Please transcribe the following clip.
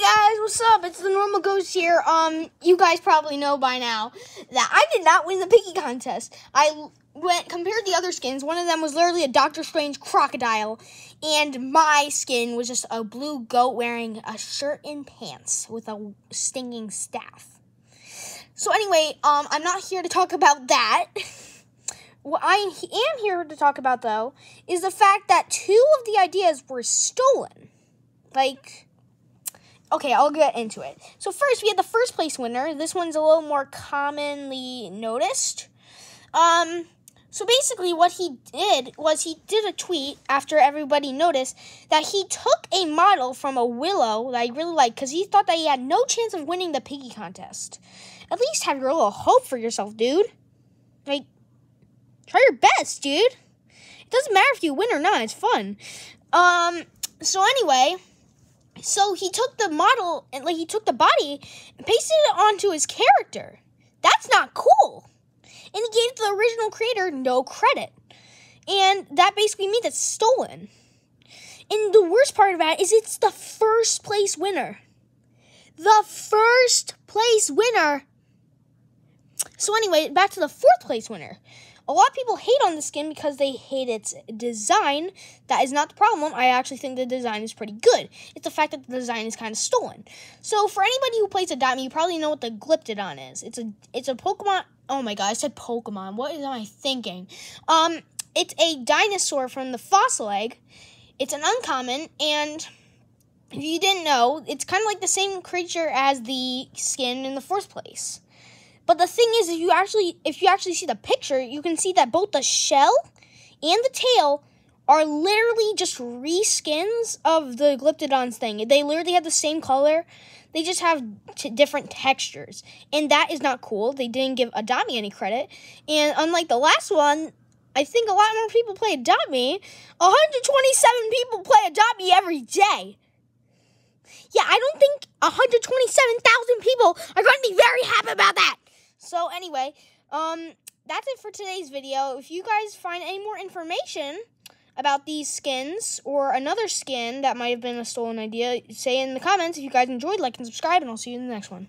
Guys, what's up? It's the normal ghost here. Um, you guys probably know by now that I did not win the piggy contest. I went compared the other skins. One of them was literally a Doctor Strange crocodile, and my skin was just a blue goat wearing a shirt and pants with a stinging staff. So anyway, um, I'm not here to talk about that. what I am here to talk about though is the fact that two of the ideas were stolen. Like okay, I'll get into it. So first, we had the first place winner. This one's a little more commonly noticed. Um, so basically, what he did was he did a tweet after everybody noticed that he took a model from a willow that I really like because he thought that he had no chance of winning the piggy contest. At least have your little hope for yourself, dude. Like, try your best, dude. It doesn't matter if you win or not. It's fun. Um. So anyway, so he took the model and like he took the body and pasted it onto his character. That's not cool. And he gave the original creator no credit. And that basically means it's stolen. And the worst part of that is it's the first place winner. The first place winner. So anyway, back to the fourth place winner. A lot of people hate on the skin because they hate its design. That is not the problem. I actually think the design is pretty good. It's the fact that the design is kind of stolen. So for anybody who plays Adopt you probably know what the Glyptodon is. It's a it's a Pokemon. Oh my god, I said Pokemon. What am I thinking? Um, it's a dinosaur from the fossil egg. It's an uncommon, and if you didn't know, it's kind of like the same creature as the skin in the first place. But the thing is, if you actually if you actually see the picture, you can see that both the shell and the tail are literally just reskins of the Glyptodon's thing. They literally have the same color. They just have t- different textures. And that is not cool. They didn't give Me any credit. And unlike the last one, I think a lot more people play Adopt Me. 127 people play Adopt Me every day. Yeah, I don't think 127,000 people are going to be very happy about that. So anyway, um, that's it for today's video. If you guys find any more information about these skins or another skin that might have been a stolen idea, say in the comments. If you guys enjoyed, like and subscribe, and I'll see you in the next one.